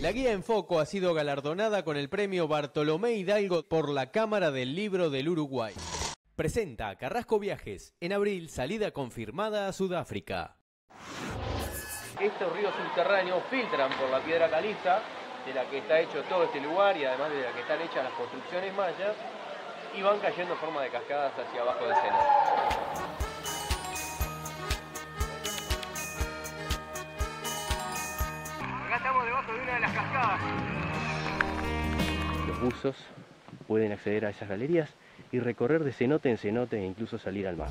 La guía en foco ha sido galardonada con el premio Bartolomé Hidalgo por la Cámara del Libro del Uruguay. Presenta Carrasco Viajes. En abril, salida confirmada a Sudáfrica. Estos ríos subterráneos filtran por la piedra caliza, de la que está hecho todo este lugar y además de la que están hechas las construcciones mayas, y van cayendo en forma de cascadas hacia abajo del seno. Acá estamos debajo de una de las cascadas. Los buzos pueden acceder a esas galerías y recorrer de cenote en cenote e incluso salir al mar.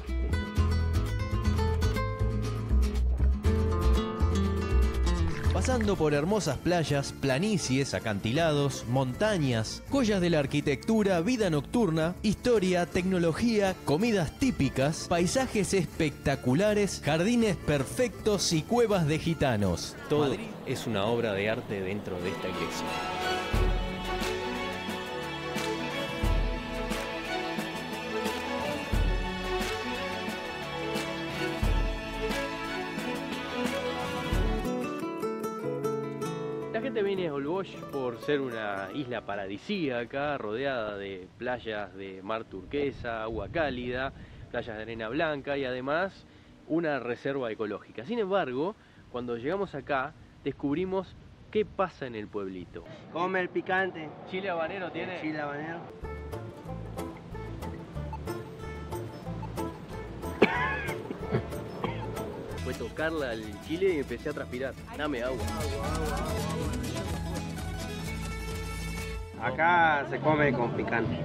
Pasando por hermosas playas, planicies, acantilados, montañas, joyas de la arquitectura, vida nocturna, historia, tecnología, comidas típicas, paisajes espectaculares, jardines perfectos y cuevas de gitanos. Todo es una obra de arte dentro de esta iglesia. Por ser una isla paradisíaca, rodeada de playas de mar turquesa, agua cálida, playas de arena blanca y además una reserva ecológica. Sin embargo, cuando llegamos acá, descubrimos qué pasa en el pueblito. Come el picante. ¿Chile habanero tiene? Chile habanero. Fue tocarla al chile y empecé a transpirar. Dame agua. Acá se come con picante.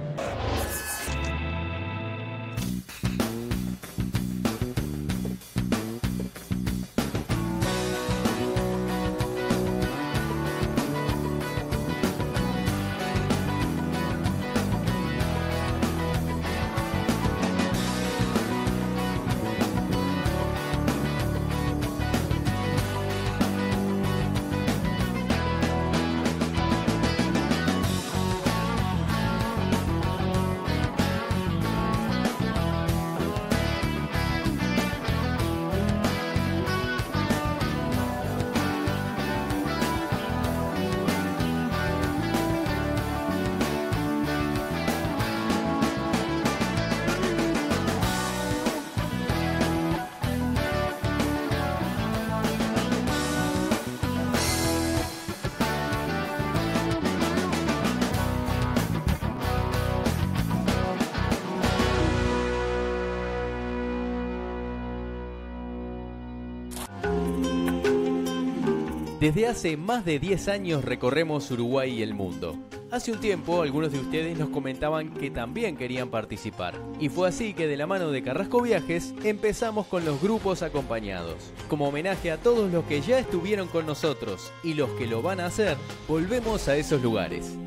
Desde hace más de 10 años recorremos Uruguay y el mundo. Hace un tiempo algunos de ustedes nos comentaban que también querían participar. Y fue así que de la mano de Carrasco Viajes empezamos con los grupos acompañados. Como homenaje a todos los que ya estuvieron con nosotros y los que lo van a hacer, volvemos a esos lugares.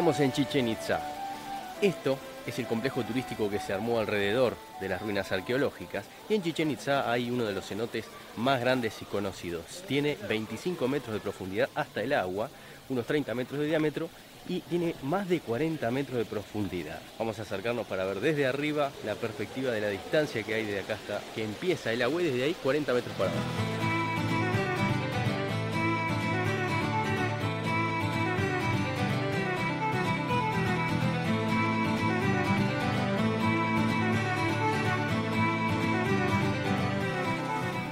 Estamos en Chichen Itza. Esto es el complejo turístico que se armó alrededor de las ruinas arqueológicas y en Chichen Itza hay uno de los cenotes más grandes y conocidos. Tiene 25 metros de profundidad hasta el agua, unos 30 metros de diámetro y tiene más de 40 metros de profundidad. Vamos a acercarnos para ver desde arriba la perspectiva de la distancia que hay de acá hasta que empieza el agua y desde ahí 40 metros para abajo.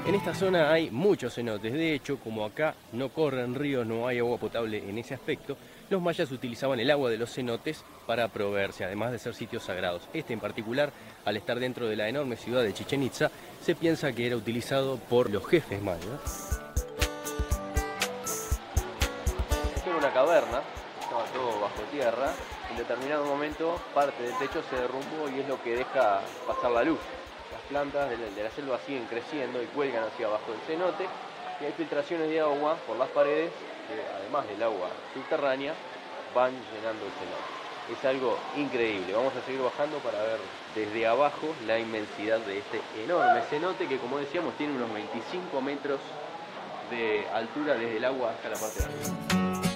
En esta zona hay muchos cenotes, de hecho, como acá no corren ríos, no hay agua potable en ese aspecto, los mayas utilizaban el agua de los cenotes para proveerse, además de ser sitios sagrados. Este en particular, al estar dentro de la enorme ciudad de Chichen Itza, se piensa que era utilizado por los jefes mayas. una caverna, estaba todo bajo tierra, en determinado momento parte del techo se derrumbó y es lo que deja pasar la luz. Plantas de la, de la selva siguen creciendo y cuelgan hacia abajo del cenote y hay filtraciones de agua por las paredes que además del agua subterránea van llenando el cenote. Es algo increíble. Vamos a seguir bajando para ver desde abajo la inmensidad de este enorme cenote que como decíamos tiene unos 25 metros de altura desde el agua hasta la parte de arriba.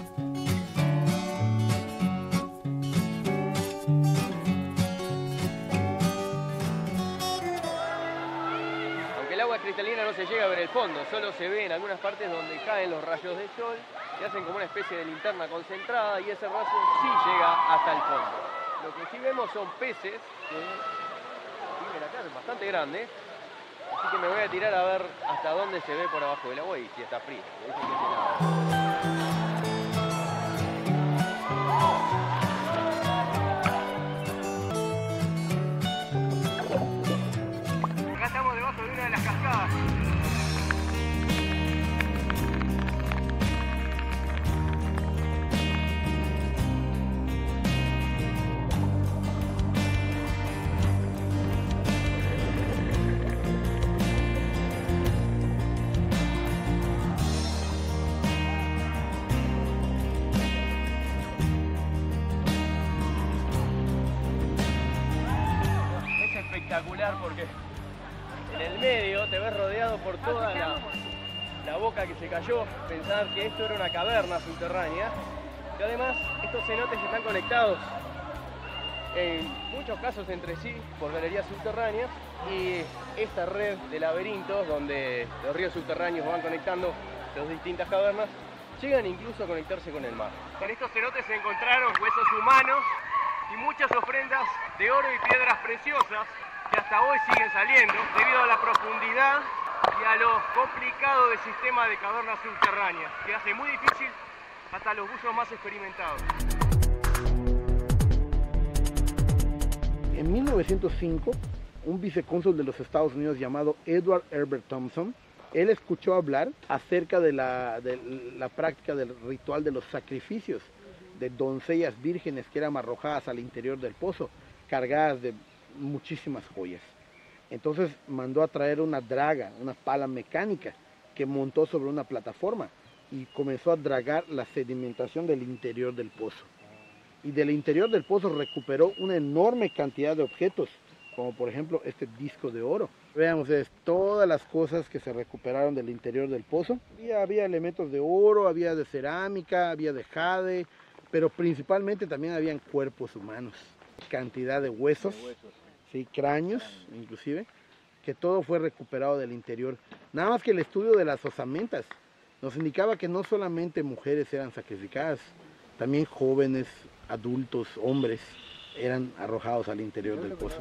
Llega a ver el fondo, solo se ve en algunas partes donde caen los rayos del sol y hacen como una especie de linterna concentrada y ese rayo sí llega hasta el fondo. Lo que sí vemos son peces que viven acá, es bastante grande, así que me voy a tirar a ver hasta dónde se ve por abajo del agua y si está frío. Pensar que esto era una caverna subterránea. Y además estos cenotes están conectados en muchos casos entre sí por galerías subterráneas y esta red de laberintos donde los ríos subterráneos van conectando las distintas cavernas llegan incluso a conectarse con el mar. En estos cenotes se encontraron huesos humanos y muchas ofrendas de oro y piedras preciosas que hasta hoy siguen saliendo debido a la profundidad y a lo complicado del sistema de cavernas subterráneas que hace muy difícil hasta los buzos más experimentados. En 1905, un vicecónsul de los Estados Unidos llamado Edward Herbert Thompson, él escuchó hablar acerca de la, de la práctica del ritual de los sacrificios de doncellas vírgenes que eran arrojadas al interior del pozo, cargadas de muchísimas joyas. Entonces mandó a traer una draga, una pala mecánica, que montó sobre una plataforma y comenzó a dragar la sedimentación del interior del pozo y del interior del pozo recuperó una enorme cantidad de objetos, como por ejemplo este disco de oro. Veamos todas las cosas que se recuperaron del interior del pozo. Y había elementos de oro, había de cerámica, había de jade, pero principalmente también habían cuerpos humanos, cantidad de huesos, sí, cráneos inclusive, que todo fue recuperado del interior. Nada más que el estudio de las osamentas nos indicaba que no solamente mujeres eran sacrificadas, también jóvenes, adultos, hombres, eran arrojados al interior del pozo.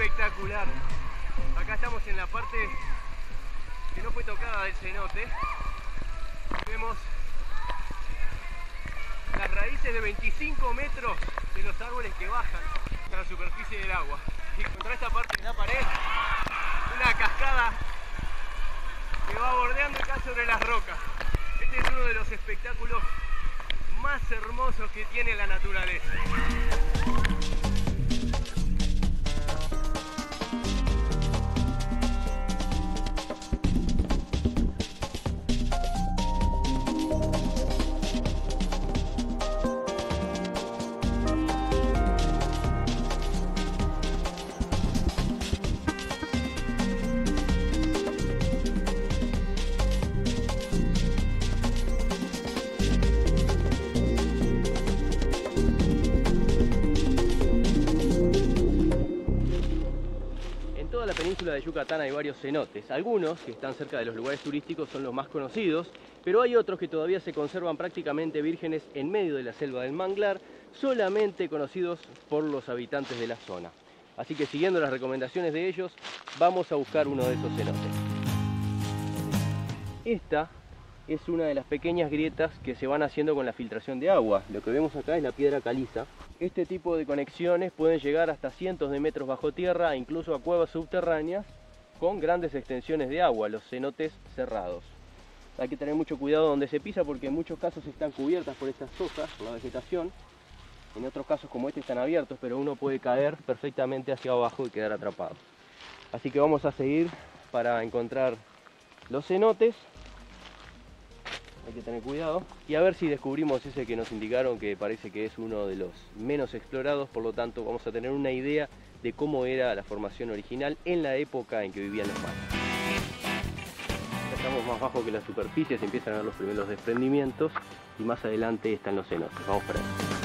Espectacular. Acá estamos en la parte que no fue tocada del cenote. Vemos las raíces de 25 metros de los árboles que bajan a la superficie del agua. Y contra esta parte de la pared, una cascada que va bordeando cae sobre las rocas. Este es uno de los espectáculos más hermosos que tiene la naturaleza. Yucatán hay varios cenotes. Algunos que están cerca de los lugares turísticos son los más conocidos, pero hay otros que todavía se conservan prácticamente vírgenes en medio de la selva del manglar, solamente conocidos por los habitantes de la zona. Así que siguiendo las recomendaciones de ellos, vamos a buscar uno de esos cenotes. Esta es una de las pequeñas grietas que se van haciendo con la filtración de agua. Lo que vemos acá es la piedra caliza. Este tipo de conexiones pueden llegar hasta cientos de metros bajo tierra, incluso a cuevas subterráneas, con grandes extensiones de agua, los cenotes cerrados. Hay que tener mucho cuidado donde se pisa porque en muchos casos están cubiertas por estas hojas, por la vegetación. En otros casos como este están abiertos, pero uno puede caer perfectamente hacia abajo y quedar atrapado. Así que vamos a seguir para encontrar los cenotes hay que tener cuidado. Y a ver si descubrimos ese que nos indicaron que parece que es uno de los menos explorados, por lo tanto vamos a tener una idea de cómo era la formación original en la época en que vivían los mayas. Estamos más bajo que la superficie, se empiezan a ver los primeros desprendimientos y más adelante están los cenotes. Vamos para allá.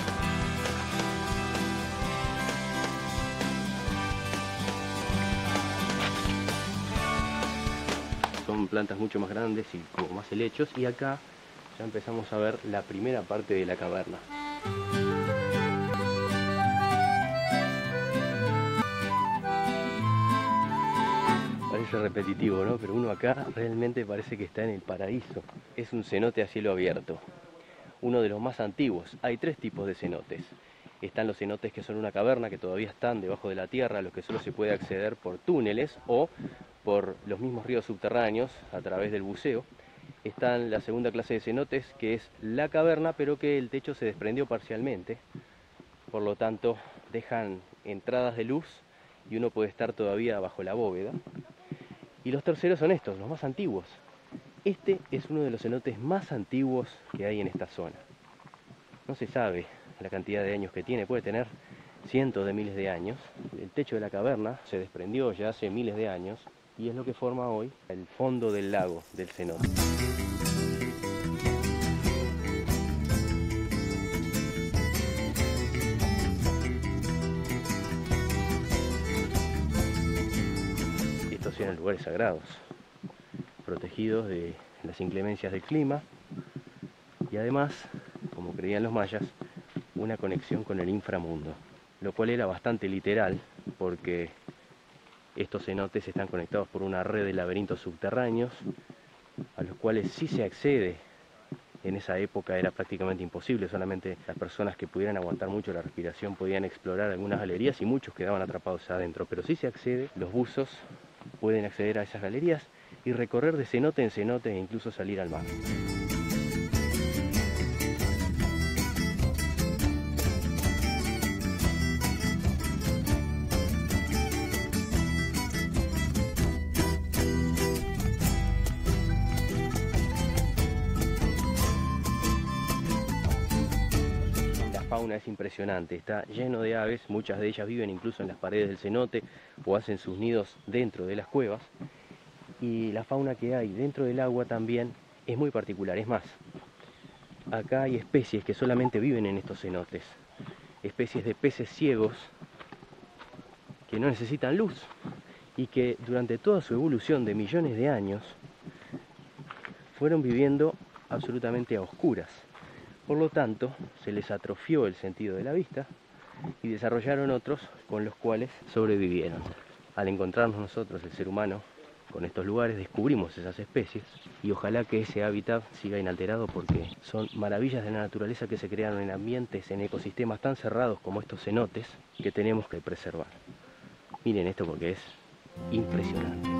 son plantas mucho más grandes y como más helechos y acá ya empezamos a ver la primera parte de la caverna. Parece repetitivo, ¿no? Pero uno acá realmente parece que está en el paraíso. Es un cenote a cielo abierto, uno de los más antiguos. Hay tres tipos de cenotes. Están los cenotes que son una caverna, que todavía están debajo de la tierra, a los que solo se puede acceder por túneles o por los mismos ríos subterráneos a través del buceo. Están la segunda clase de cenotes, que es la caverna, pero que el techo se desprendió parcialmente. Por lo tanto, dejan entradas de luz y uno puede estar todavía bajo la bóveda. Y los terceros son estos, los más antiguos. Este es uno de los cenotes más antiguos que hay en esta zona. No se sabe la cantidad de años que tiene, puede tener cientos de miles de años. El techo de la caverna se desprendió ya hace miles de años y es lo que forma hoy el fondo del lago del cenote. Estos eran lugares sagrados, protegidos de las inclemencias del clima y además, como creían los mayas, una conexión con el inframundo, lo cual era bastante literal porque estos cenotes están conectados por una red de laberintos subterráneos, a los cuales sí se accede. En esa época era prácticamente imposible, solamente las personas que pudieran aguantar mucho la respiración podían explorar algunas galerías y muchos quedaban atrapados adentro, pero sí se accede, los buzos pueden acceder a esas galerías y recorrer de cenote en cenote e incluso salir al mar. Impresionante, está lleno de aves, muchas de ellas viven incluso en las paredes del cenote o hacen sus nidos dentro de las cuevas. Y la fauna que hay dentro del agua también es muy particular, es más, acá hay especies que solamente viven en estos cenotes, especies de peces ciegos que no necesitan luz y que durante toda su evolución de millones de años fueron viviendo absolutamente a oscuras. Por lo tanto, se les atrofió el sentido de la vista y desarrollaron otros con los cuales sobrevivieron. Al encontrarnos nosotros, el ser humano, con estos lugares, descubrimos esas especies y ojalá que ese hábitat siga inalterado porque son maravillas de la naturaleza que se crearon en ambientes, en ecosistemas tan cerrados como estos cenotes que tenemos que preservar. Miren esto porque es impresionante.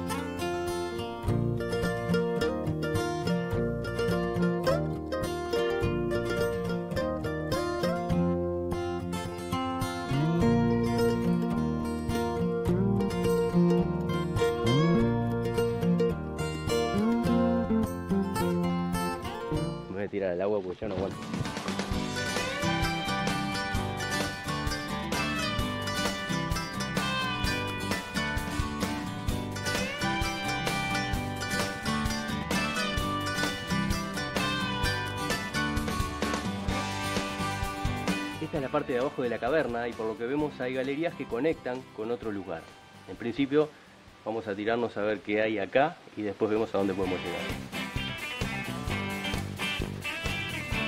De la caverna y por lo que vemos hay galerías que conectan con otro lugar. En principio Vamos a tirarnos a ver qué hay acá y después vemos a dónde podemos llegar.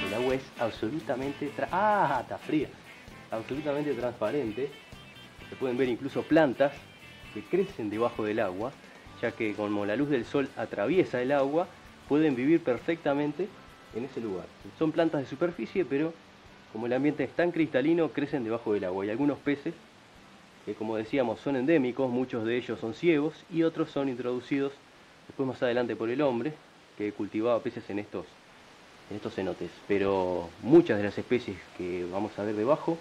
El agua es absolutamente... ¡Ah! Está fría. Absolutamente transparente. Se pueden ver incluso plantas que crecen debajo del agua, ya que como la luz del sol atraviesa el agua, pueden vivir perfectamente en ese lugar. Son plantas de superficie, pero como el ambiente es tan cristalino, crecen debajo del agua. Y algunos peces, que como decíamos son endémicos, muchos de ellos son ciegos y otros son introducidos después más adelante por el hombre, que cultivaba peces en estos, en estos cenotes. Pero muchas de las especies que vamos a ver debajo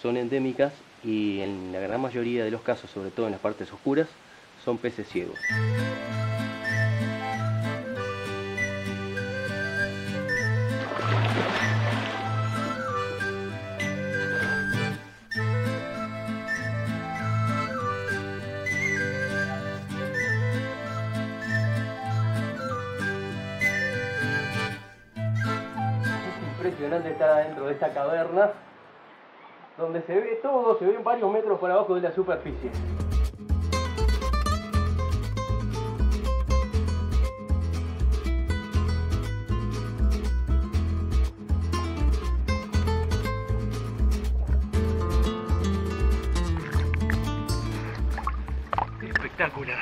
son endémicas y en la gran mayoría de los casos, sobre todo en las partes oscuras, son peces ciegos. De esta caverna donde se ve todo, se ven varios metros por abajo de la superficie. Espectacular.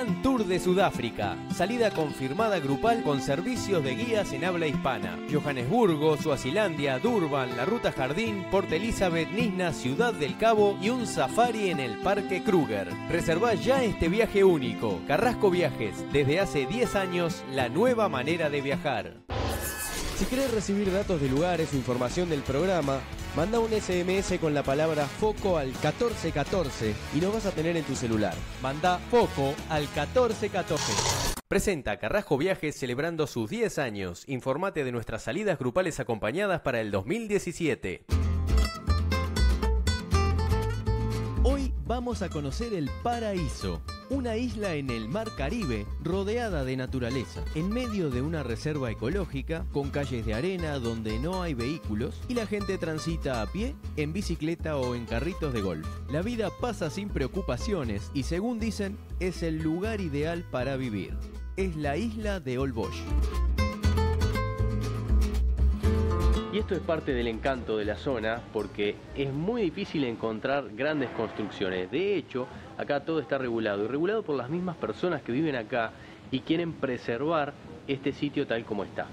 Gran Tour de Sudáfrica. Salida confirmada grupal con servicios de guías en habla hispana. Johannesburgo, Suazilandia, Durban, la Ruta Jardín, Port Elizabeth, Nisna, Ciudad del Cabo y un safari en el Parque Kruger. Reserva ya este viaje único. Carrasco Viajes, desde hace 10 años, la nueva manera de viajar. Si querés recibir datos de lugares o información del programa, manda un SMS con la palabra FOCO al 1414 y lo vas a tener en tu celular. Manda FOCO al 1414. Presenta Carrasco Viajes celebrando sus 10 años. Informate de nuestras salidas grupales acompañadas para el 2017. Hoy vamos a conocer el Paraíso, una isla en el Mar Caribe rodeada de naturaleza, en medio de una reserva ecológica con calles de arena donde no hay vehículos y la gente transita a pie, en bicicleta o en carritos de golf. La vida pasa sin preocupaciones y según dicen es el lugar ideal para vivir. Es la isla de Olbosch. Esto es parte del encanto de la zona porque es muy difícil encontrar grandes construcciones. De hecho, acá todo está regulado y regulado por las mismas personas que viven acá y quieren preservar este sitio tal como está.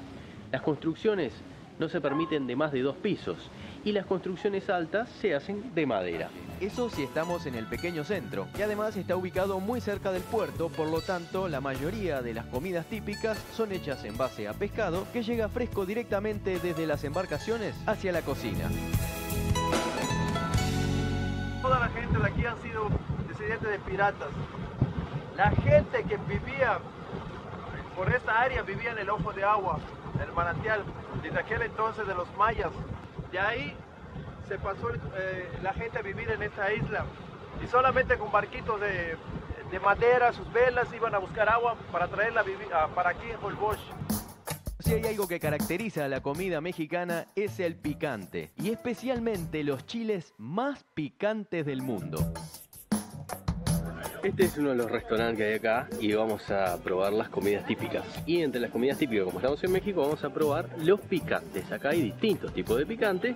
Las construcciones no se permiten de más de dos pisos y las construcciones altas se hacen de madera. Eso si estamos en el pequeño centro, y además está ubicado muy cerca del puerto, por lo tanto la mayoría de las comidas típicas son hechas en base a pescado que llega fresco directamente desde las embarcaciones hacia la cocina. Toda la gente de aquí han sido descendientes de piratas. La gente que vivía por esta área vivía en el ojo de agua, en el manantial, desde aquel entonces de los mayas. De ahí se pasó eh, la gente a vivir en esta isla y solamente con barquitos de, de madera, sus velas, iban a buscar agua para traerla a para aquí en Holbox. Si hay algo que caracteriza a la comida mexicana es el picante, y especialmente los chiles más picantes del mundo. Este es uno de los restaurantes que hay acá y vamos a probar las comidas típicas. Y entre las comidas típicas, como estamos en México, vamos a probar los picantes. Acá hay distintos tipos de picante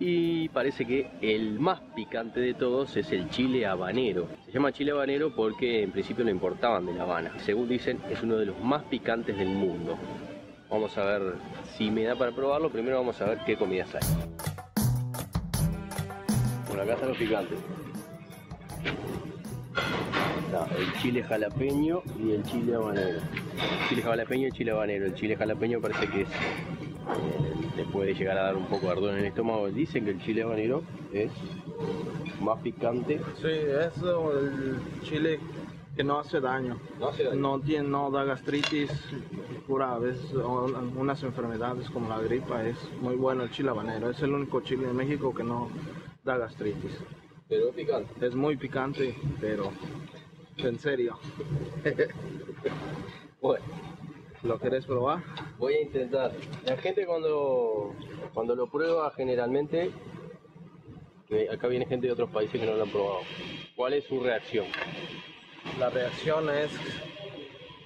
y parece que el más picante de todos es el chile habanero. Se llama chile habanero porque en principio lo importaban de La Habana. Según dicen, es uno de los más picantes del mundo. Vamos a ver si me da para probarlo. Primero vamos a ver qué comidas hay. Bueno, acá están los picantes. Está el chile jalapeño y el chile habanero. Chile jalapeño y el chile habanero. El chile jalapeño parece que es, eh, te puede llegar a dar un poco de ardor en el estómago. Dicen que el chile habanero es más picante. Sí, es el chile que no hace daño. No hace daño. No, tiene, no da gastritis, cura a veces o algunas enfermedades como la gripa. Es muy bueno el chile habanero. Es el único chile en México que no da gastritis. Pero es picante. Es muy picante, pero en serio. Bueno, ¿Lo querés probar? voy a intentar. La gente cuando, cuando lo prueba generalmente, que acá viene gente de otros países que no lo han probado. ¿Cuál es su reacción? La reacción es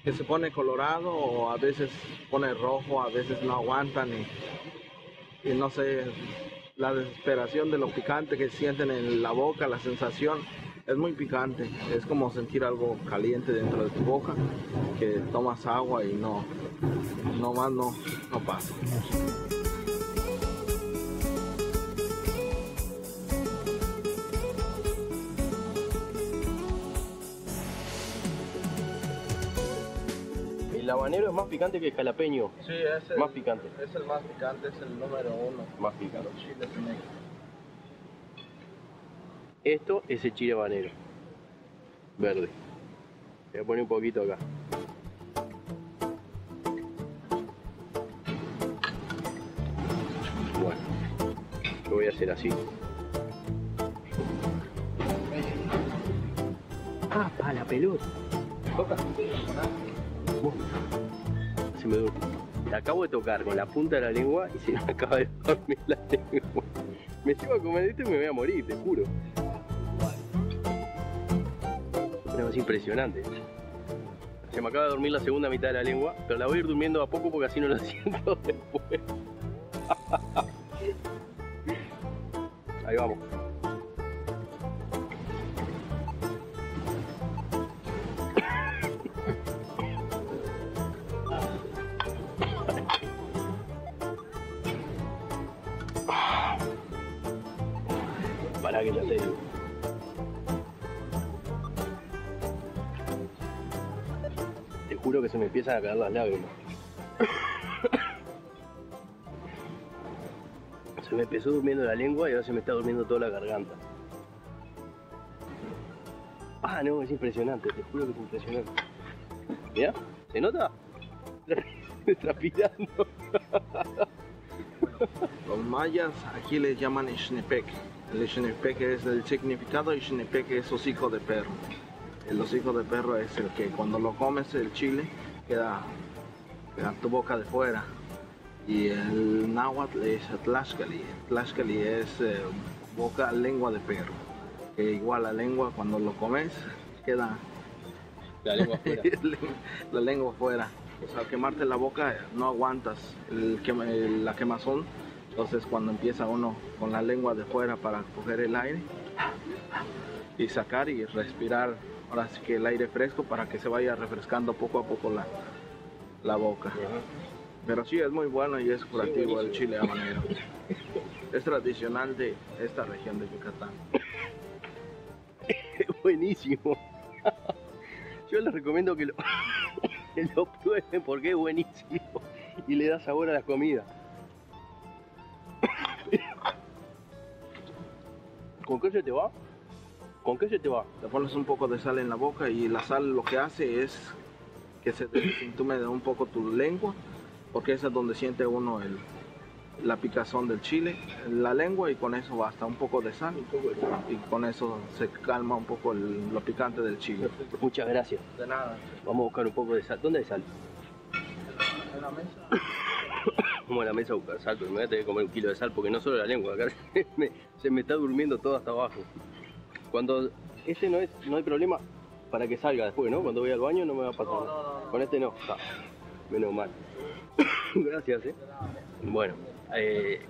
que se pone colorado o a veces pone rojo, a veces no aguantan y, y no sé, la desesperación de lo picante que sienten en la boca, la sensación es muy picante, es como sentir algo caliente dentro de tu boca, que tomas agua y no, no más no, no pasa. Habanero es más picante que el jalapeño. Sí, es Más picante. Es el más picante, es el número uno. Más picante. Los chiles en México. Esto es el chile habanero. Verde. Voy a poner un poquito acá. Bueno, lo voy a hacer así. Ah, a la pelota. Toca. Se me duerme. La acabo de tocar con la punta de la lengua y se me acaba de dormir la lengua. Me llevo a comer esto y me voy a morir, te juro. Cosa impresionante. Se me acaba de dormir la segunda mitad de la lengua, pero la voy a ir durmiendo a poco porque así no lo siento después. Ahí vamos. Juro que se me empiezan a caer las lágrimas. Se me empezó durmiendo la lengua y ahora se me está durmiendo toda la garganta. Ah, no, es impresionante, te juro que es impresionante. ¿Mira? ¿Se nota? Me transpirando. Los mayas aquí les llaman Ixnepec. El Ixnepec es el significado, Ixnepec es hocico de perro. El hocico de perro es el que cuando lo comes el chile queda, queda tu boca de fuera. Y el náhuatl es Tlaxcali. Tlaxcali es eh, boca, lengua de perro. Que igual la lengua cuando lo comes queda La lengua afuera. la lengua fuera. O sea, al quemarte la boca no aguantas el quema- el- la quemazón. Entonces cuando empieza uno con la lengua de fuera para coger el aire y sacar y respirar, ahora sí que el aire fresco para que se vaya refrescando poco a poco la, la boca. Pero sí, es muy bueno y es curativo el chile habanero. Es tradicional de esta región de Yucatán. Es buenísimo. Yo les recomiendo que lo, que lo prueben porque es buenísimo y le da sabor a la comida. ¿Con qué se te va? ¿Con qué se te va? Le pones un poco de sal en la boca y la sal lo que hace es que se desintume un poco tu lengua, porque esa es donde siente uno el, la picazón del chile, la lengua y con eso basta un poco de sal y con eso se calma un poco el- lo picante del chile. Muchas gracias. De nada. Vamos a buscar un poco de sal. ¿Dónde hay sal? En la mesa. Vamos a la mesa a buscar sal, pero me voy a tener que comer un kilo de sal porque no solo la lengua, acá se me, se me está durmiendo todo hasta abajo. Cuando este no es, no hay problema para que salga después, ¿no? Cuando voy al baño no me va a pasar No, nada. no, no, no. Con este no. Ah, menos mal. Gracias, eh. Bueno, eh,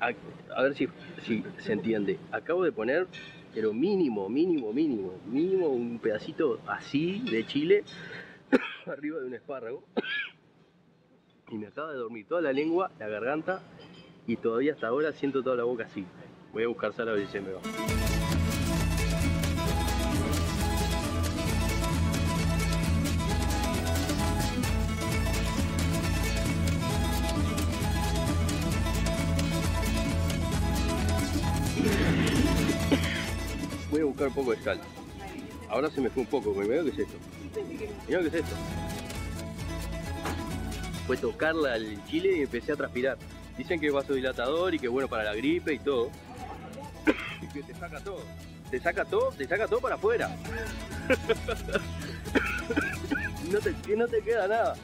a, a ver si, si se entiende. Acabo de poner, pero mínimo, mínimo, mínimo, mínimo un pedacito así de chile arriba de un espárrago. Y me acaba de dormir toda la lengua, la garganta y todavía hasta ahora siento toda la boca así. Voy a buscar sala de diciembre. Voy a buscar un poco de sal. Ahora se me fue un poco, pero mirá que es esto. Mirá que es esto. Fue tocarla al chile y empecé a transpirar. Dicen que es vasodilatador y que es bueno para la gripe y todo. Y que te saca todo. Te saca todo, te saca todo para afuera. No te, que no te queda nada.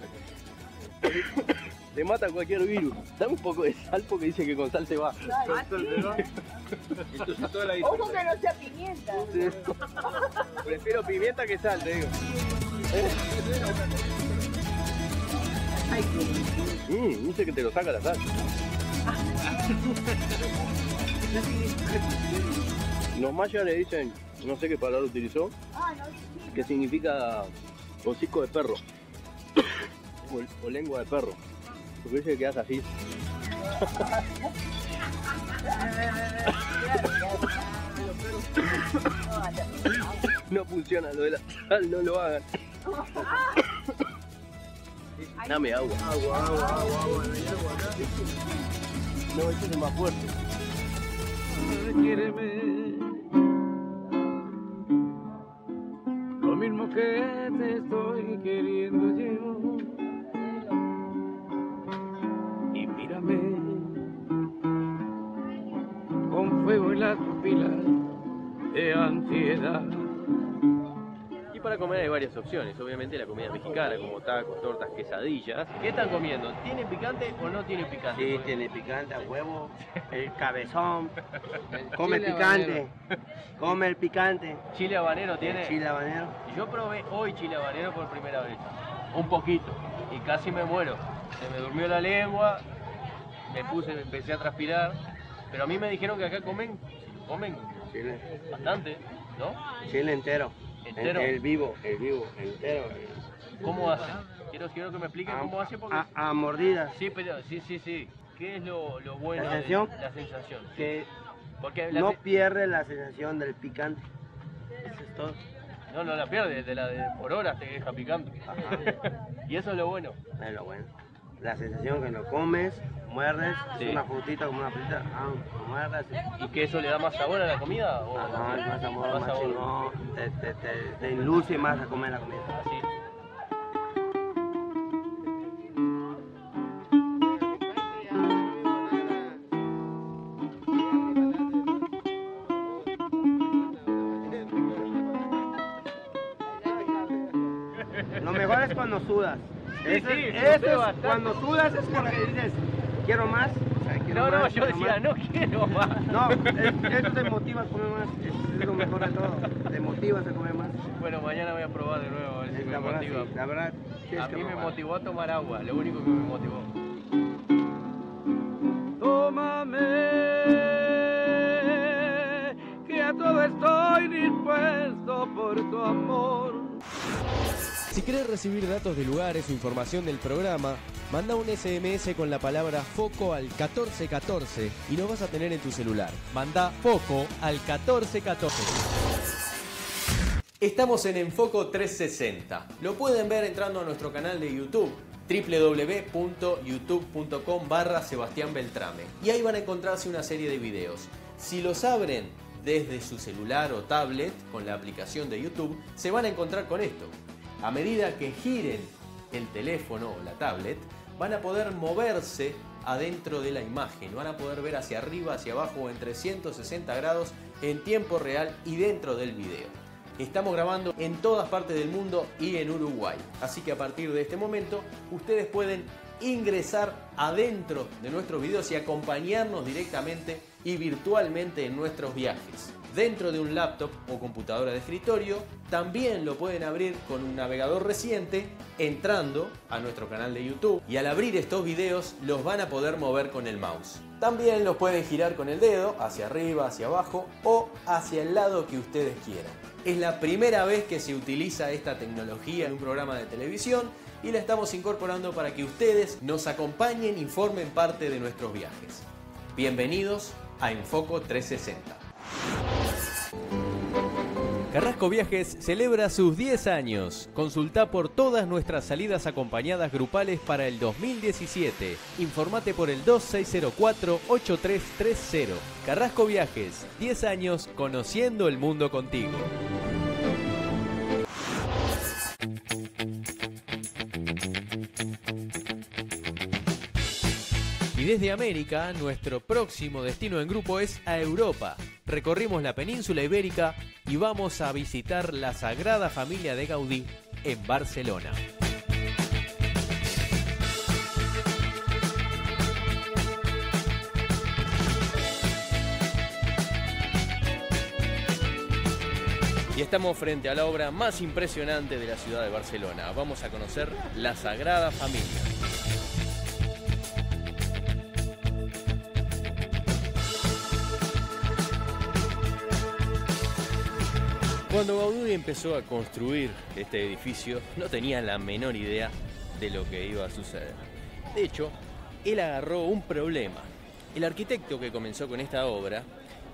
Te mata cualquier virus. Dame un poco de sal porque dice que con sal se va. Entonces toda la Ojo que no sea pimienta. Prefiero pimienta que sal, te digo. Mmm, dice que te lo saca la sal. Los mayas le dicen, no sé qué palabra utilizó, que significa hocico de perro. O, o lengua de perro. Porque dice que quedas así. No funciona lo de la sal, no lo hagan. Dame agua. Agua, agua, agua, agua. No, este es más fuerte. Lo mismo que te estoy queriendo yo. Y mírame con fuego en las pupilas de ansiedad. Y para comer hay varias opciones. Obviamente la comida mexicana, como tacos, tortas, quesadillas. ¿Qué están comiendo? ¿Tienen picante o no tienen picante? Sí, tiene picante a huevo, el cabezón, come picante, come el picante, Chile habanero tiene. el chile habanero. Yo probé hoy chile habanero por primera vez. Un poquito. Y casi me muero. Se me durmió la lengua. Me puse, me empecé a transpirar. Pero a mí me dijeron que acá comen, comen Chile, bastante, ¿no? chile entero, Entero. El, el vivo, el vivo, entero. ¿Cómo hacen? Quiero, quiero que me expliquen a, cómo hacen porque... a- a mordidas, Sí, pero sí, sí, sí. ¿Qué es lo, lo bueno? ¿La de- sensación? la sensación. que Porque la no se- pierde la sensación del picante. Eso es todo. no, no la pierde, de la de por horas te deja picando. y eso es lo bueno. Es lo bueno. La sensación que lo comes, muerdes, Sí. es una frutita como una frutita, ah, muerdes. ¿Y que eso le da más sabor a la comida? O Ajá, es más amor, Más más sabor. te, te, te, te induce más a comer la comida. Así. Lo mejor es cuando sudas. Eso, sí, eso es- cuando sudas es porque dices, quiero más. o sea, quiero No, no, yo decía, más. no quiero más. No, es- eso te motiva a comer más. Es, es lo mejor de todo. Te motivas a comer más. Bueno, mañana voy a probar de nuevo a ver si me verdad, motiva. sí, la verdad, A que mí me probar. motivó a tomar agua, lo único que me motivó. Tómame, que a todo estoy dispuesto por tu amor. Si querés recibir datos de lugares o información del programa, manda un SMS con la palabra FOCO al 1414 y lo vas a tener en tu celular. Manda FOCO al 1414. Estamos en Enfoco 360. Lo pueden ver entrando a nuestro canal de YouTube www.youtube.com barra Sebastián Beltrame y ahí van a encontrarse una serie de videos. Si los abren desde su celular o tablet con la aplicación de YouTube, se van a encontrar con esto. A medida que giren el teléfono o la tablet, van a poder moverse adentro de la imagen, van a poder ver hacia arriba, hacia abajo o en 360 grados en tiempo real y dentro del video. Estamos grabando en todas partes del mundo y en Uruguay. Así que a partir de este momento ustedes pueden ingresar adentro de nuestros videos y acompañarnos directamente y virtualmente en nuestros viajes. Dentro de un laptop o computadora de escritorio, también lo pueden abrir con un navegador reciente entrando a nuestro canal de YouTube y al abrir estos videos los van a poder mover con el mouse. También los pueden girar con el dedo hacia arriba, hacia abajo o hacia el lado que ustedes quieran. Es la primera vez que se utiliza esta tecnología en un programa de televisión y la estamos incorporando para que ustedes nos acompañen y formen parte de nuestros viajes. Bienvenidos a Enfoco 360. Carrasco Viajes celebra sus 10 años. Consulta por todas nuestras salidas acompañadas grupales para el 2017. Informate por el 2604-8330. Carrasco Viajes, 10 años conociendo el mundo contigo. Desde América, nuestro próximo destino en grupo es a Europa. Recorrimos la península ibérica y vamos a visitar la Sagrada Familia de Gaudí en Barcelona. Y estamos frente a la obra más impresionante de la ciudad de Barcelona. Vamos a conocer la Sagrada Familia. Cuando Gaudí empezó a construir este edificio, no tenía la menor idea de lo que iba a suceder. De hecho, él agarró un problema. El arquitecto que comenzó con esta obra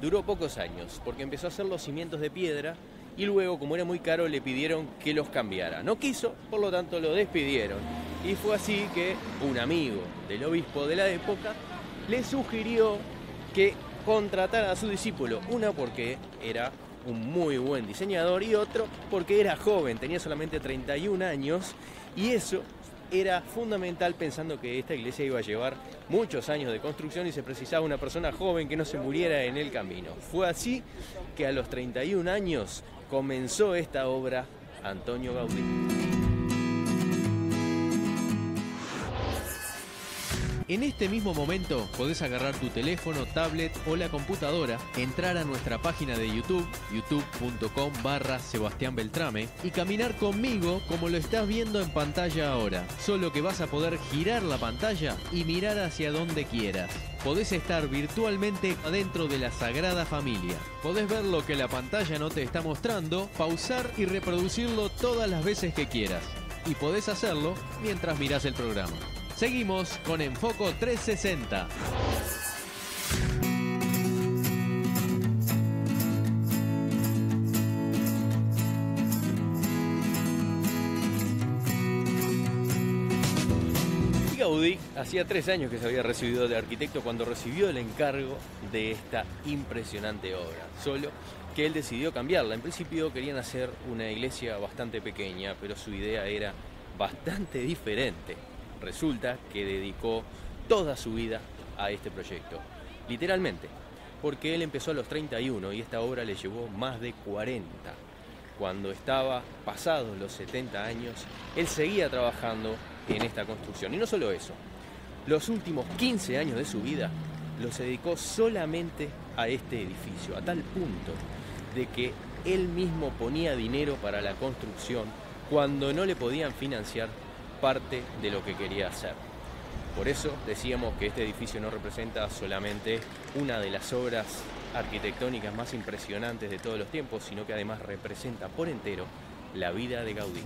duró pocos años, porque empezó a hacer los cimientos de piedra y luego, como era muy caro, le pidieron que los cambiara. No quiso, por lo tanto lo despidieron. Y fue así que un amigo del obispo de la época le sugirió que contratara a su discípulo, una porque era un muy buen diseñador y otro porque era joven, tenía solamente 31 años y eso era fundamental pensando que esta iglesia iba a llevar muchos años de construcción y se precisaba una persona joven que no se muriera en el camino. Fue así que a los 31 años comenzó esta obra Antonio Gaudí. En este mismo momento podés agarrar tu teléfono, tablet o la computadora, entrar a nuestra página de YouTube, youtube.com barra Sebastián Beltrame, y caminar conmigo como lo estás viendo en pantalla ahora. Solo que vas a poder girar la pantalla y mirar hacia donde quieras. Podés estar virtualmente adentro de la Sagrada Familia. Podés ver lo que la pantalla no te está mostrando, pausar y reproducirlo todas las veces que quieras. Y podés hacerlo mientras mirás el programa. Seguimos con Enfoco 360. Y Gaudí hacía tres años que se había recibido de arquitecto cuando recibió el encargo de esta impresionante obra. Solo que él decidió cambiarla. En principio querían hacer una iglesia bastante pequeña, pero su idea era bastante diferente. Resulta que dedicó toda su vida a este proyecto, literalmente, porque él empezó a los 31 y esta obra le llevó más de 40. Cuando estaba pasados los 70 años, él seguía trabajando en esta construcción. Y no solo eso, los últimos 15 años de su vida los dedicó solamente a este edificio, a tal punto de que él mismo ponía dinero para la construcción cuando no le podían financiar parte de lo que quería hacer. Por eso decíamos que este edificio no representa solamente una de las obras arquitectónicas más impresionantes de todos los tiempos, sino que además representa por entero la vida de Gaudí.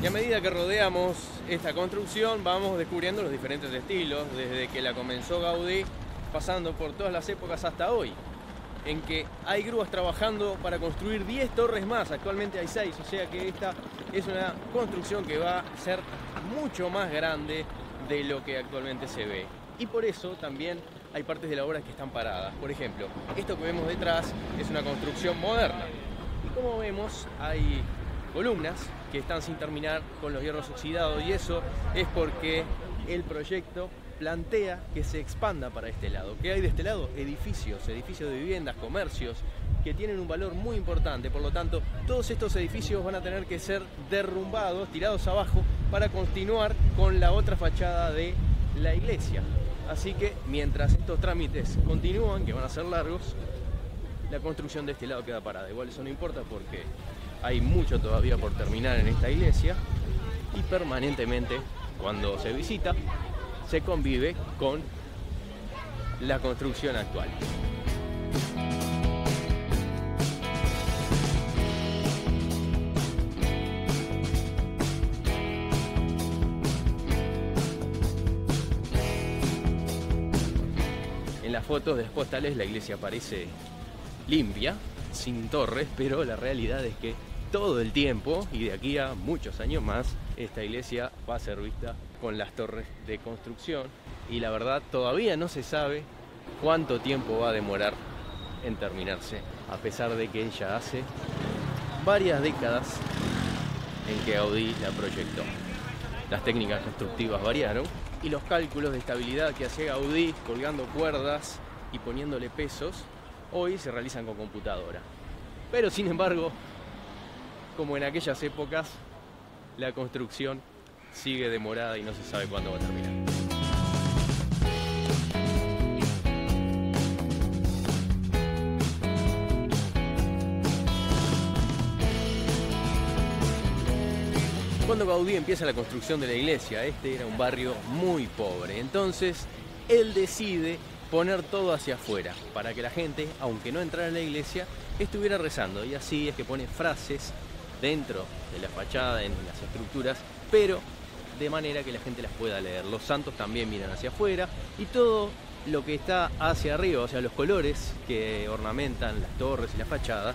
Y a medida que rodeamos esta construcción vamos descubriendo los diferentes estilos, desde que la comenzó Gaudí, pasando por todas las épocas hasta hoy en que hay grúas trabajando para construir 10 torres más, actualmente hay 6, o sea que esta es una construcción que va a ser mucho más grande de lo que actualmente se ve. Y por eso también hay partes de la obra que están paradas. Por ejemplo, esto que vemos detrás es una construcción moderna. Y como vemos, hay columnas que están sin terminar con los hierros oxidados y eso es porque el proyecto plantea que se expanda para este lado. ¿Qué hay de este lado? Edificios, edificios de viviendas, comercios, que tienen un valor muy importante. Por lo tanto, todos estos edificios van a tener que ser derrumbados, tirados abajo, para continuar con la otra fachada de la iglesia. Así que mientras estos trámites continúan, que van a ser largos, la construcción de este lado queda parada. Igual eso no importa porque hay mucho todavía por terminar en esta iglesia y permanentemente cuando se visita se convive con la construcción actual. En las fotos de postales la iglesia parece limpia, sin torres, pero la realidad es que todo el tiempo y de aquí a muchos años más esta iglesia va a ser vista con las torres de construcción y la verdad todavía no se sabe cuánto tiempo va a demorar en terminarse, a pesar de que ella hace varias décadas en que Gaudí la proyectó. Las técnicas constructivas variaron y los cálculos de estabilidad que hacía Gaudí colgando cuerdas y poniéndole pesos hoy se realizan con computadora. Pero sin embargo, como en aquellas épocas, la construcción sigue demorada y no se sabe cuándo va a terminar. Cuando Gaudí empieza la construcción de la iglesia, este era un barrio muy pobre. Entonces, él decide poner todo hacia afuera, para que la gente, aunque no entrara en la iglesia, estuviera rezando. Y así es que pone frases dentro de la fachada, en las estructuras, pero de manera que la gente las pueda leer. Los santos también miran hacia afuera y todo lo que está hacia arriba, o sea, los colores que ornamentan las torres y la fachada,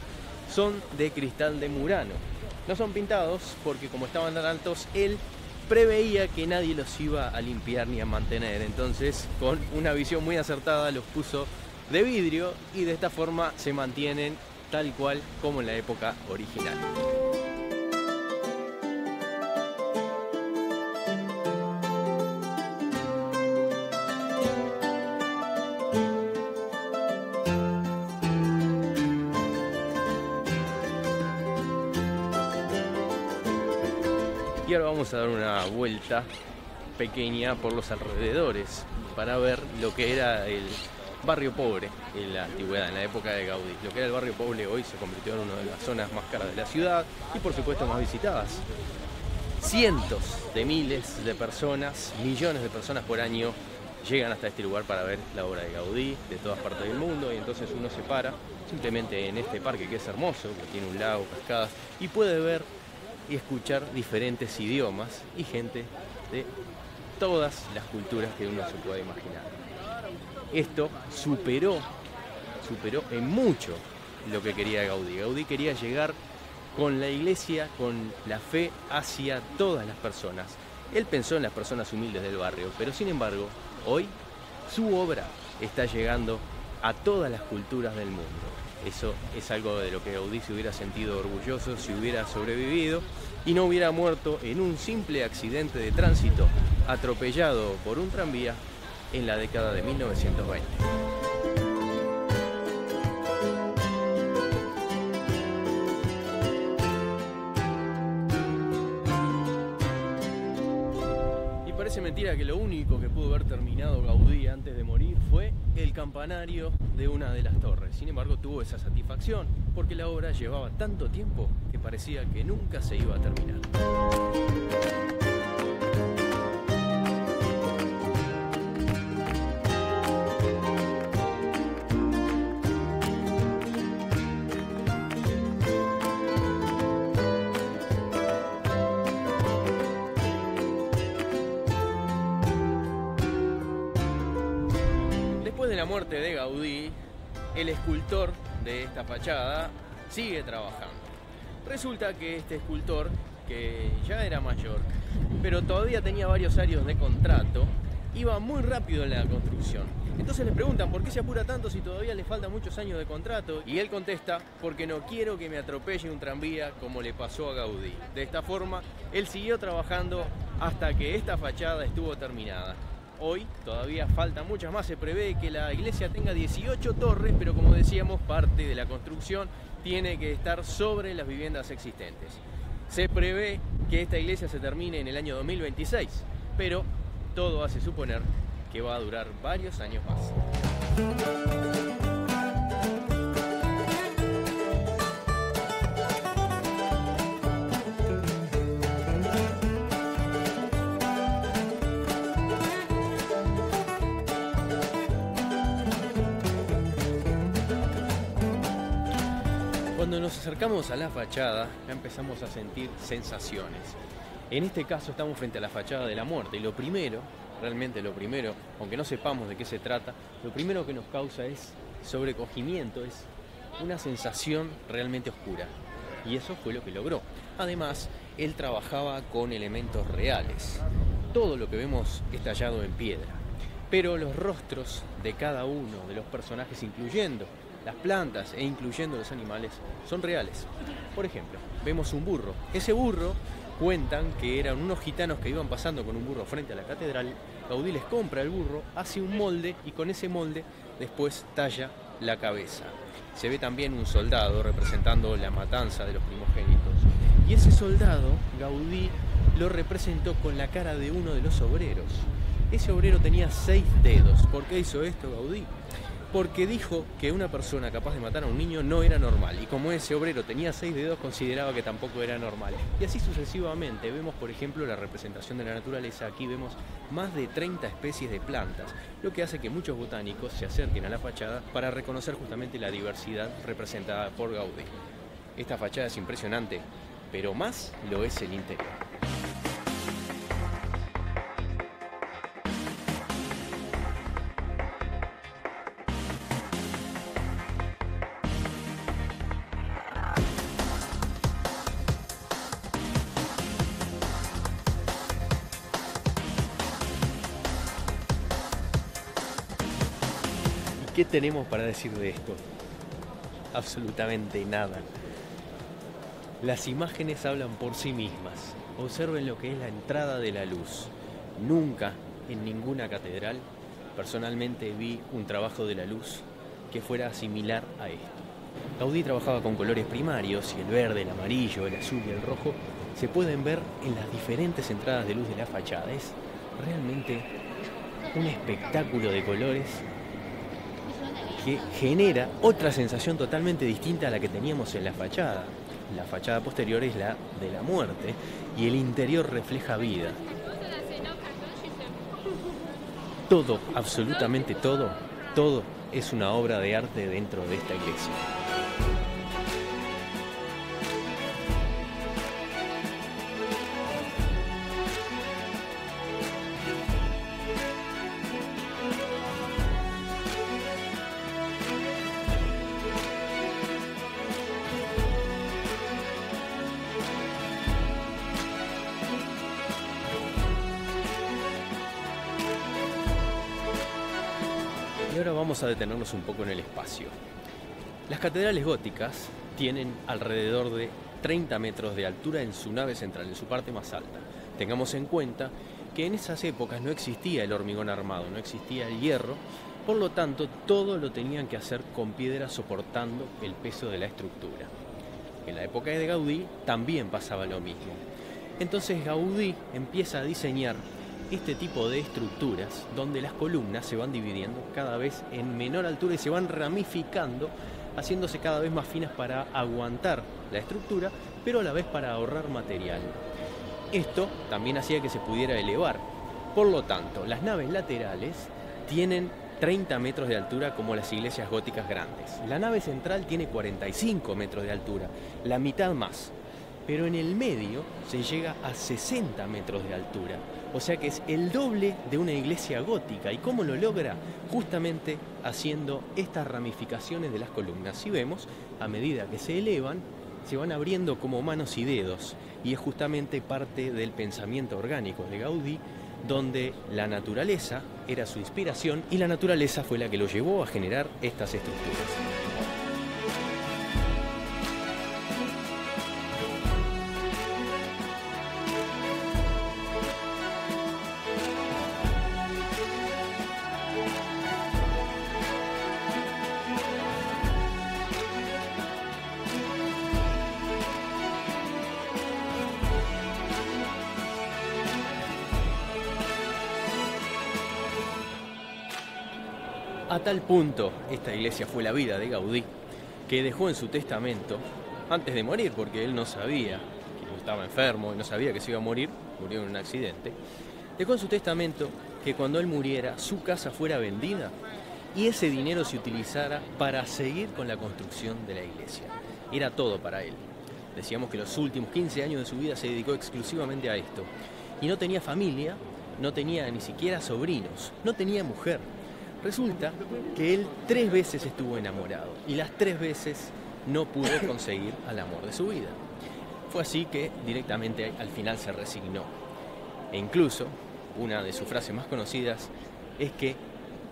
son de cristal de Murano. No son pintados porque como estaban tan altos, él preveía que nadie los iba a limpiar ni a mantener. Entonces, con una visión muy acertada, los puso de vidrio y de esta forma se mantienen tal cual como en la época original. Vamos a dar una vuelta pequeña por los alrededores para ver lo que era el barrio pobre en la antigüedad, en la época de Gaudí. Lo que era el barrio pobre hoy se convirtió en una de las zonas más caras de la ciudad y por supuesto más visitadas. Cientos de miles de personas, millones de personas por año llegan hasta este lugar para ver la obra de Gaudí de todas partes del mundo y entonces uno se para simplemente en este parque que es hermoso, que tiene un lago, cascadas y puede ver y escuchar diferentes idiomas y gente de todas las culturas que uno se pueda imaginar. Esto superó, superó en mucho lo que quería Gaudí. Gaudí quería llegar con la iglesia, con la fe hacia todas las personas. Él pensó en las personas humildes del barrio, pero sin embargo, hoy su obra está llegando a todas las culturas del mundo. Eso es algo de lo que Gaudí se hubiera sentido orgulloso si hubiera sobrevivido y no hubiera muerto en un simple accidente de tránsito atropellado por un tranvía en la década de 1920. Y parece mentira que lo único que pudo haber terminado Gaudí antes de morir fue el campanario de una de las torres. Sin embargo, tuvo esa satisfacción porque la obra llevaba tanto tiempo que parecía que nunca se iba a terminar. El escultor de esta fachada sigue trabajando. Resulta que este escultor, que ya era mayor, pero todavía tenía varios años de contrato, iba muy rápido en la construcción. Entonces le preguntan por qué se apura tanto si todavía le faltan muchos años de contrato y él contesta porque no quiero que me atropelle un tranvía como le pasó a Gaudí. De esta forma, él siguió trabajando hasta que esta fachada estuvo terminada. Hoy todavía falta muchas más, se prevé que la iglesia tenga 18 torres, pero como decíamos, parte de la construcción tiene que estar sobre las viviendas existentes. Se prevé que esta iglesia se termine en el año 2026, pero todo hace suponer que va a durar varios años más. Nos acercamos a la fachada, ya empezamos a sentir sensaciones. En este caso estamos frente a la fachada de la muerte y lo primero realmente lo primero, aunque no sepamos de qué se trata, lo primero que nos causa es sobrecogimiento, es una sensación realmente oscura. Y eso fue lo que logró. Además, él trabajaba con elementos reales. Todo lo que vemos es tallado en piedra. Pero los rostros de cada uno de los personajes, incluyendo las plantas e incluyendo los animales, son reales. Por ejemplo, vemos un burro. Ese burro cuentan que eran unos gitanos que iban pasando con un burro frente a la catedral. Gaudí les compra el burro, hace un molde y con ese molde después talla la cabeza. Se ve también un soldado representando la matanza de los primogénitos. Y ese soldado, Gaudí, lo representó con la cara de uno de los obreros. Ese obrero tenía seis dedos. ¿Por qué hizo esto Gaudí? Porque dijo que una persona capaz de matar a un niño no era normal. Y como ese obrero tenía seis dedos, consideraba que tampoco era normal. Y así sucesivamente. Vemos, por ejemplo, la representación de la naturaleza. Aquí vemos más de 30 especies de plantas, lo que hace que muchos botánicos se acerquen a la fachada para reconocer justamente la diversidad representada por Gaudí. Esta fachada es impresionante, pero más lo es el interior. Tenemos para decir de esto? Absolutamente nada. Las imágenes hablan por sí mismas. Observen lo que es la entrada de la luz. Nunca en ninguna catedral personalmente vi un trabajo de la luz que fuera similar a esto. Gaudí trabajaba con colores primarios y el verde, el amarillo, el azul y el rojo se pueden ver en las diferentes entradas de luz de la fachada. Es realmente un espectáculo de colores que genera otra sensación totalmente distinta a la que teníamos en la fachada. La fachada posterior es la de la muerte y el interior refleja vida. Todo, absolutamente todo, todo es una obra de arte dentro de esta iglesia. A detenernos un poco en el espacio. Las catedrales góticas tienen alrededor de 30 metros de altura en su nave central, en su parte más alta. Tengamos en cuenta que en esas épocas no existía el hormigón armado, no existía el hierro, por lo tanto todo lo tenían que hacer con piedra soportando el peso de la estructura. En la época de Gaudí también pasaba lo mismo. Entonces Gaudí empieza a diseñar este tipo de estructuras donde las columnas se van dividiendo cada vez en menor altura y se van ramificando, haciéndose cada vez más finas para aguantar la estructura, pero a la vez para ahorrar material. Esto también hacía que se pudiera elevar. Por lo tanto, las naves laterales tienen 30 metros de altura como las iglesias góticas grandes. La nave central tiene 45 metros de altura, la mitad más. Pero en el medio se llega a 60 metros de altura. O sea que es el doble de una iglesia gótica. ¿Y cómo lo logra? Justamente haciendo estas ramificaciones de las columnas. Si vemos, a medida que se elevan, se van abriendo como manos y dedos. Y es justamente parte del pensamiento orgánico de Gaudí, donde la naturaleza era su inspiración y la naturaleza fue la que lo llevó a generar estas estructuras. Punto, esta iglesia fue la vida de Gaudí, que dejó en su testamento, antes de morir, porque él no sabía que estaba enfermo y no sabía que se iba a morir, murió en un accidente, dejó en su testamento que cuando él muriera su casa fuera vendida y ese dinero se utilizara para seguir con la construcción de la iglesia. Era todo para él. Decíamos que los últimos 15 años de su vida se dedicó exclusivamente a esto. Y no tenía familia, no tenía ni siquiera sobrinos, no tenía mujer. Resulta que él tres veces estuvo enamorado y las tres veces no pudo conseguir al amor de su vida. Fue así que directamente al final se resignó. E incluso, una de sus frases más conocidas es que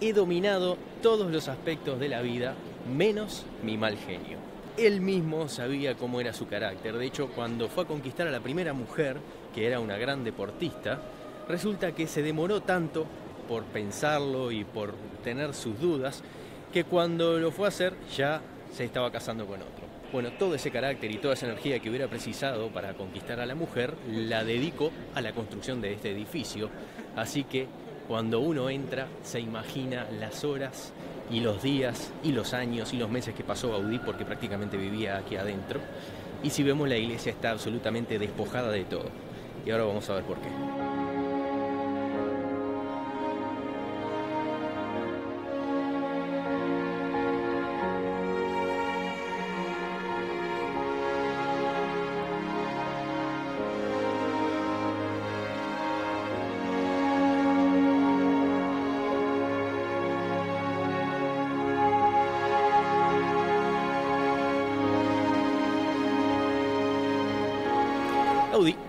he dominado todos los aspectos de la vida menos mi mal genio. Él mismo sabía cómo era su carácter. De hecho, cuando fue a conquistar a la primera mujer, que era una gran deportista, resulta que se demoró tanto por pensarlo y por tener sus dudas, que cuando lo fue a hacer ya se estaba casando con otro. Bueno, todo ese carácter y toda esa energía que hubiera precisado para conquistar a la mujer, la dedico a la construcción de este edificio. Así que cuando uno entra, se imagina las horas y los días y los años y los meses que pasó Gaudí porque prácticamente vivía aquí adentro. Y si vemos la iglesia está absolutamente despojada de todo. Y ahora vamos a ver por qué.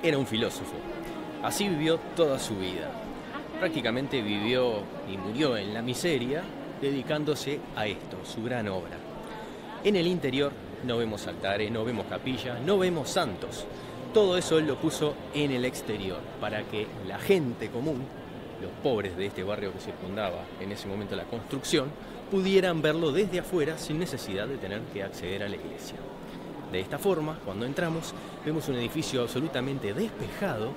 Era un filósofo. Así vivió toda su vida. Prácticamente vivió y murió en la miseria dedicándose a esto, su gran obra. En el interior no vemos altares, no vemos capillas, no vemos santos. Todo eso él lo puso en el exterior para que la gente común, los pobres de este barrio que circundaba en ese momento la construcción, pudieran verlo desde afuera sin necesidad de tener que acceder a la iglesia. De esta forma, cuando entramos, vemos un edificio absolutamente despejado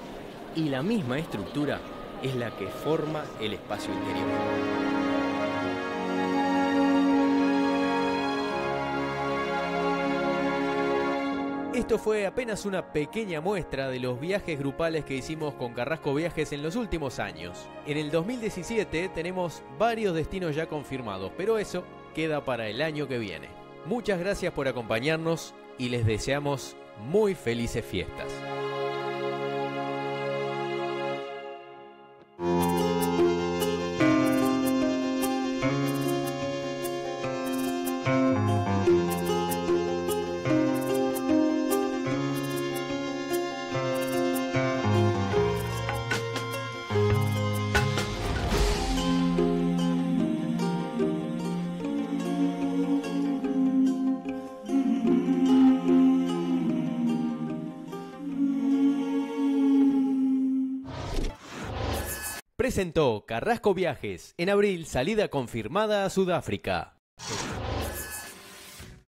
y la misma estructura es la que forma el espacio interior. Esto fue apenas una pequeña muestra de los viajes grupales que hicimos con Carrasco Viajes en los últimos años. En el 2017 tenemos varios destinos ya confirmados, pero eso queda para el año que viene. Muchas gracias por acompañarnos y les deseamos muy felices fiestas. Presentó Carrasco Viajes. En abril, salida confirmada a Sudáfrica.